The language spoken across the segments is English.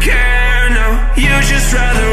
care, no You just rather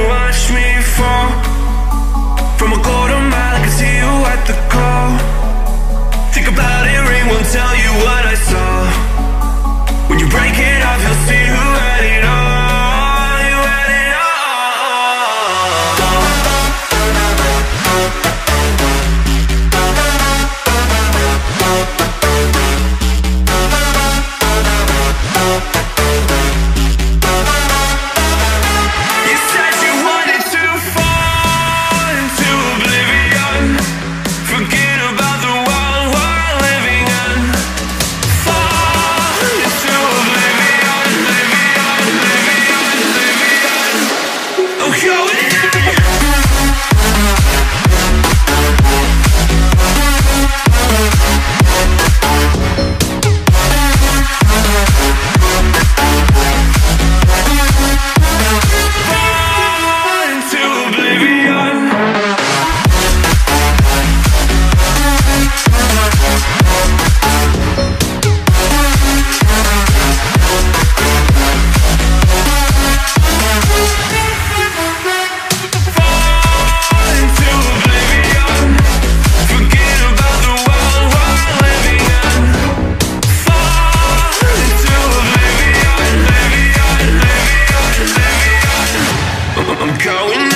I'm going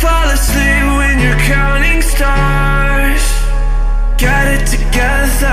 fall asleep when you're counting stars. Get it together.